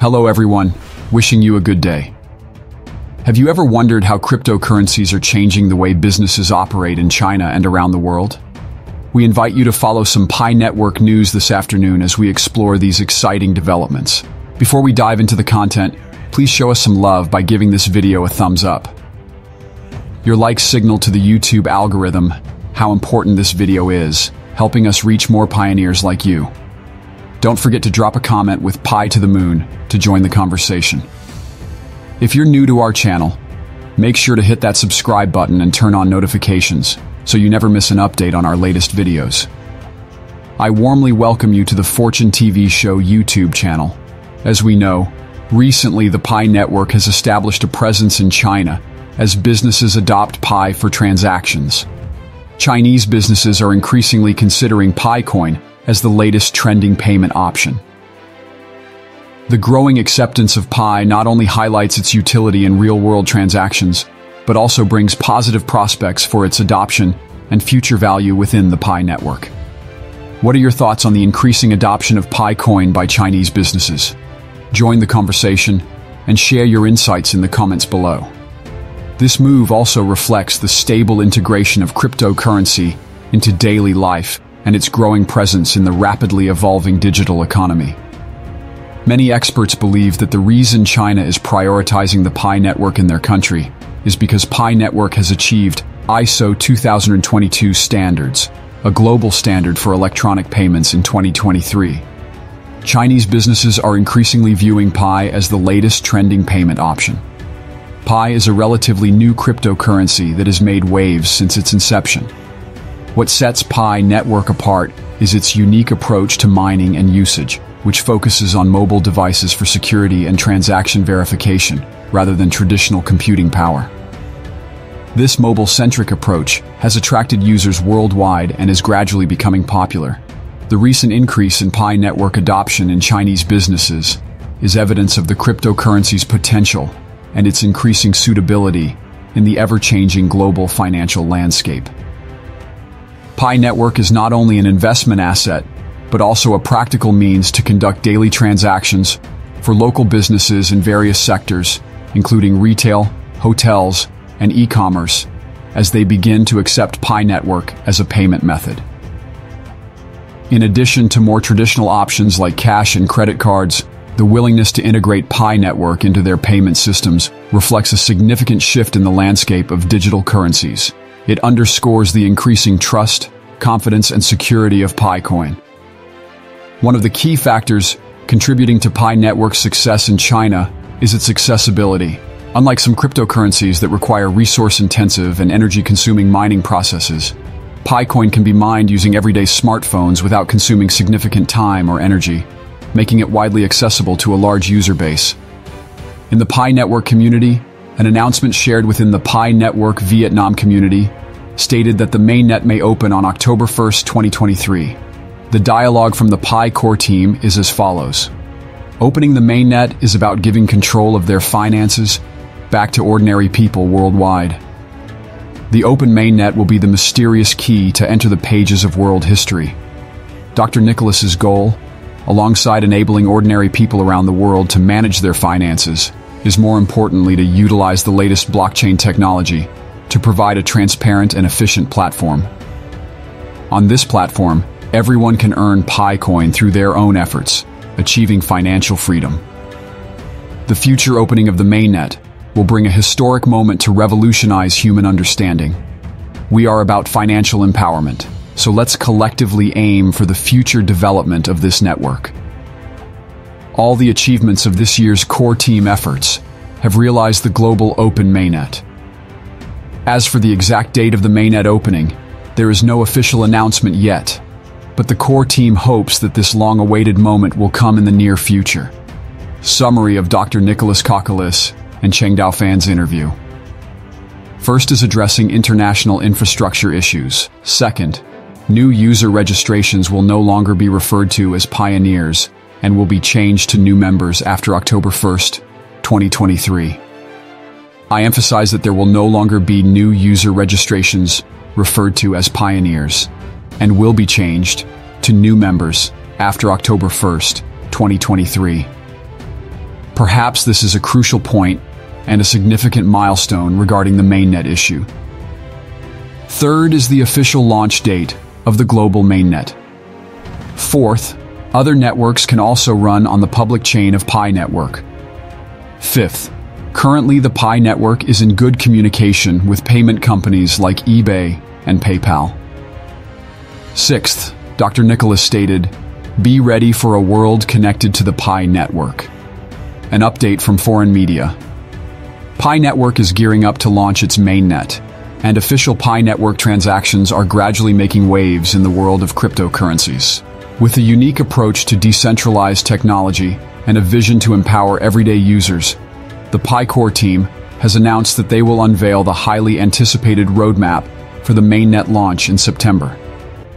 Hello everyone, wishing you a good day. Have you ever wondered how cryptocurrencies are changing the way businesses operate in China and around the world? We invite you to follow some Pi Network news this afternoon as we explore these exciting developments. Before we dive into the content, please show us some love by giving this video a thumbs up. Your likes signal to the YouTube algorithm how important this video is, helping us reach more pioneers like you. Don't forget to drop a comment with Pi to the Moon to join the conversation. If you're new to our channel, make sure to hit that subscribe button and turn on notifications so you never miss an update on our latest videos. I warmly welcome you to the Fortune TV show YouTube channel. As we know, recently the Pi Network has established a presence in China as businesses adopt Pi for transactions. Chinese businesses are increasingly considering PiCoin as the latest trending payment option. The growing acceptance of Pi not only highlights its utility in real-world transactions, but also brings positive prospects for its adoption and future value within the Pi network. What are your thoughts on the increasing adoption of Pi coin by Chinese businesses? Join the conversation and share your insights in the comments below. This move also reflects the stable integration of cryptocurrency into daily life and its growing presence in the rapidly evolving digital economy. Many experts believe that the reason China is prioritizing the Pi network in their country is because Pi network has achieved ISO 2022 standards, a global standard for electronic payments in 2023. Chinese businesses are increasingly viewing Pi as the latest trending payment option. Pi is a relatively new cryptocurrency that has made waves since its inception. What sets Pi Network apart is its unique approach to mining and usage which focuses on mobile devices for security and transaction verification rather than traditional computing power. This mobile-centric approach has attracted users worldwide and is gradually becoming popular. The recent increase in Pi network adoption in Chinese businesses is evidence of the cryptocurrency's potential and its increasing suitability in the ever-changing global financial landscape. Pi Network is not only an investment asset, but also a practical means to conduct daily transactions for local businesses in various sectors, including retail, hotels, and e-commerce, as they begin to accept Pi Network as a payment method. In addition to more traditional options like cash and credit cards, the willingness to integrate Pi Network into their payment systems reflects a significant shift in the landscape of digital currencies. It underscores the increasing trust, confidence, and security of PiCoin. One of the key factors contributing to Pi Network's success in China is its accessibility. Unlike some cryptocurrencies that require resource-intensive and energy-consuming mining processes, PiCoin can be mined using everyday smartphones without consuming significant time or energy, making it widely accessible to a large user base. In the Pi Network community, an announcement shared within the Pi Network Vietnam community stated that the mainnet may open on October 1, 2023. The dialogue from the Pi core team is as follows. Opening the mainnet is about giving control of their finances back to ordinary people worldwide. The open mainnet will be the mysterious key to enter the pages of world history. Dr. Nicholas's goal, alongside enabling ordinary people around the world to manage their finances, is more importantly to utilize the latest blockchain technology to provide a transparent and efficient platform. On this platform, Everyone can earn PiCoin through their own efforts, achieving financial freedom. The future opening of the mainnet will bring a historic moment to revolutionize human understanding. We are about financial empowerment, so let's collectively aim for the future development of this network. All the achievements of this year's core team efforts have realized the global open mainnet. As for the exact date of the mainnet opening, there is no official announcement yet, but the core team hopes that this long-awaited moment will come in the near future. Summary of Dr. Nicholas Kokkalis and Chengdiao Fan's interview. First is addressing international infrastructure issues. Second, new user registrations will no longer be referred to as pioneers and will be changed to new members after October 1st, 2023. I emphasize that there will no longer be new user registrations referred to as pioneers and will be changed to new members after October 1st, 2023. Perhaps this is a crucial point and a significant milestone regarding the mainnet issue. Third is the official launch date of the global mainnet. Fourth, other networks can also run on the public chain of Pi Network. Fifth, currently the Pi Network is in good communication with payment companies like eBay and PayPal. Sixth, Dr. Nicholas stated, be ready for a world connected to the Pi Network. An update from foreign media. Pi Network is gearing up to launch its mainnet, and official Pi Network transactions are gradually making waves in the world of cryptocurrencies. With a unique approach to decentralized technology and a vision to empower everyday users, the Pi Core team has announced that they will unveil the highly anticipated roadmap for the mainnet launch in September.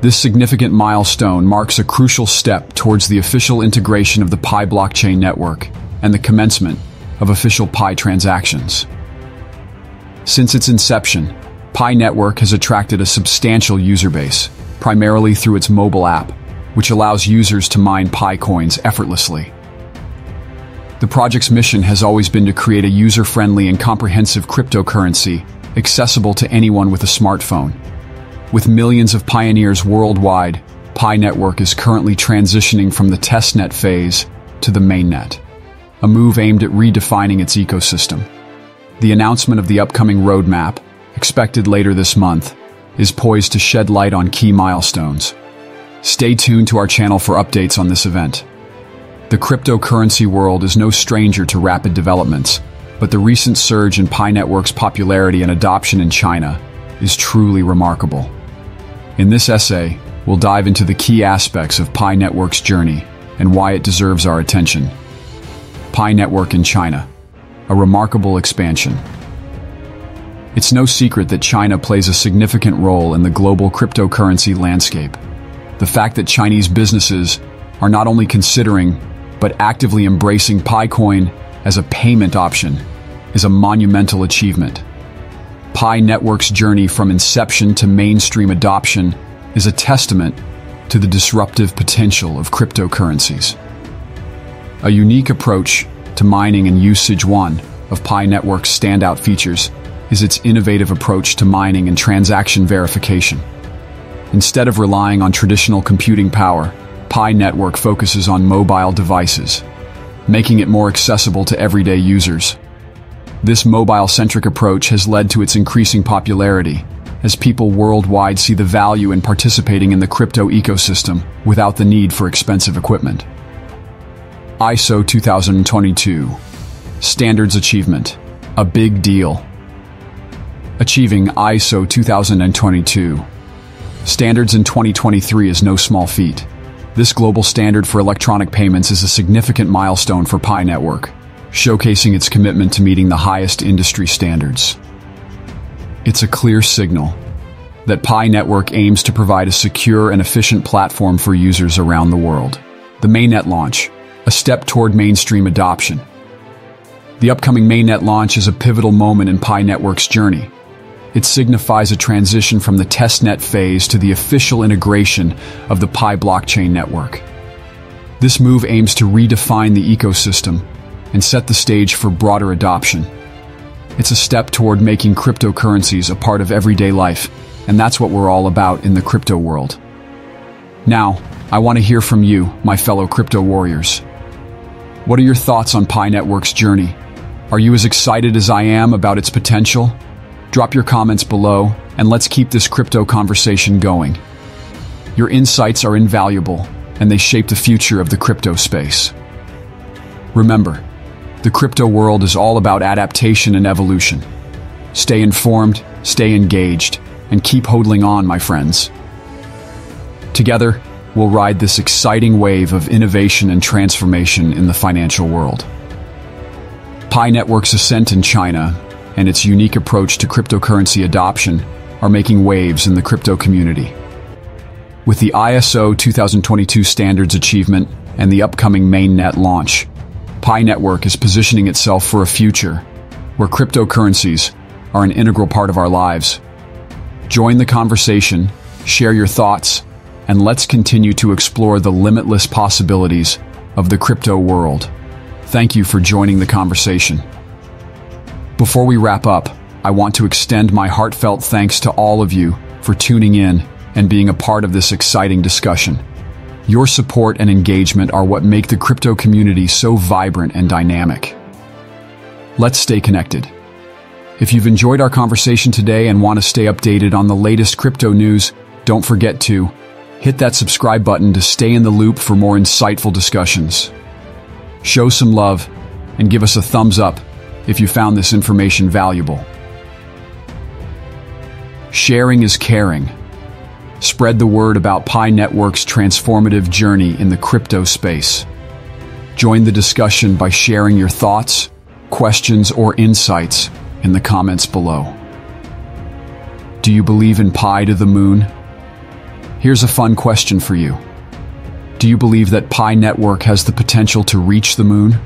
This significant milestone marks a crucial step towards the official integration of the Pi blockchain network and the commencement of official Pi transactions. Since its inception, Pi Network has attracted a substantial user base, primarily through its mobile app, which allows users to mine Pi coins effortlessly. The project's mission has always been to create a user-friendly and comprehensive cryptocurrency accessible to anyone with a smartphone. With millions of pioneers worldwide, Pi Network is currently transitioning from the testnet phase to the mainnet, a move aimed at redefining its ecosystem. The announcement of the upcoming roadmap, expected later this month, is poised to shed light on key milestones. Stay tuned to our channel for updates on this event. The cryptocurrency world is no stranger to rapid developments, but the recent surge in Pi Network's popularity and adoption in China is truly remarkable. In this essay, we'll dive into the key aspects of Pi Network's journey and why it deserves our attention. Pi Network in China, a remarkable expansion. It's no secret that China plays a significant role in the global cryptocurrency landscape. The fact that Chinese businesses are not only considering, but actively embracing PiCoin as a payment option is a monumental achievement. Pi Network's journey from inception to mainstream adoption is a testament to the disruptive potential of cryptocurrencies. A unique approach to mining and usage one of Pi Network's standout features is its innovative approach to mining and transaction verification. Instead of relying on traditional computing power, Pi Network focuses on mobile devices, making it more accessible to everyday users. This mobile-centric approach has led to its increasing popularity, as people worldwide see the value in participating in the crypto ecosystem without the need for expensive equipment. ISO 2022 Standards Achievement A Big Deal Achieving ISO 2022 Standards in 2023 is no small feat. This global standard for electronic payments is a significant milestone for Pi Network, showcasing its commitment to meeting the highest industry standards. It's a clear signal that Pi Network aims to provide a secure and efficient platform for users around the world. The mainnet launch, a step toward mainstream adoption. The upcoming mainnet launch is a pivotal moment in Pi Network's journey, it signifies a transition from the testnet phase to the official integration of the Pi blockchain network. This move aims to redefine the ecosystem and set the stage for broader adoption. It's a step toward making cryptocurrencies a part of everyday life, and that's what we're all about in the crypto world. Now, I want to hear from you, my fellow crypto warriors. What are your thoughts on Pi Network's journey? Are you as excited as I am about its potential? Drop your comments below, and let's keep this crypto conversation going. Your insights are invaluable, and they shape the future of the crypto space. Remember, the crypto world is all about adaptation and evolution. Stay informed, stay engaged, and keep hodling on, my friends. Together, we'll ride this exciting wave of innovation and transformation in the financial world. Pi Network's ascent in China and its unique approach to cryptocurrency adoption are making waves in the crypto community. With the ISO 2022 standards achievement and the upcoming mainnet launch, Pi Network is positioning itself for a future where cryptocurrencies are an integral part of our lives. Join the conversation, share your thoughts, and let's continue to explore the limitless possibilities of the crypto world. Thank you for joining the conversation. Before we wrap up, I want to extend my heartfelt thanks to all of you for tuning in and being a part of this exciting discussion. Your support and engagement are what make the crypto community so vibrant and dynamic. Let's stay connected. If you've enjoyed our conversation today and want to stay updated on the latest crypto news, don't forget to hit that subscribe button to stay in the loop for more insightful discussions. Show some love and give us a thumbs up if you found this information valuable. Sharing is caring. Spread the word about Pi Network's transformative journey in the crypto space. Join the discussion by sharing your thoughts, questions, or insights in the comments below. Do you believe in Pi to the moon? Here's a fun question for you. Do you believe that Pi Network has the potential to reach the moon?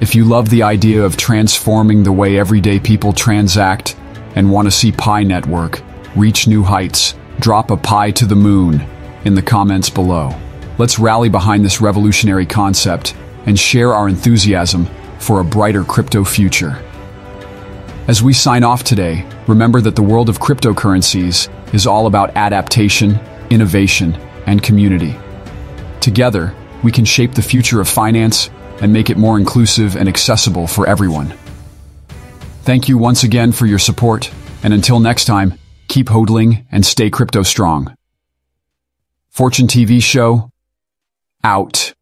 If you love the idea of transforming the way everyday people transact and want to see Pi Network reach new heights, drop a Pi to the moon in the comments below. Let's rally behind this revolutionary concept and share our enthusiasm for a brighter crypto future. As we sign off today, remember that the world of cryptocurrencies is all about adaptation, innovation, and community. Together, we can shape the future of finance and make it more inclusive and accessible for everyone. Thank you once again for your support, and until next time, keep hodling and stay crypto strong. Fortune TV show, out.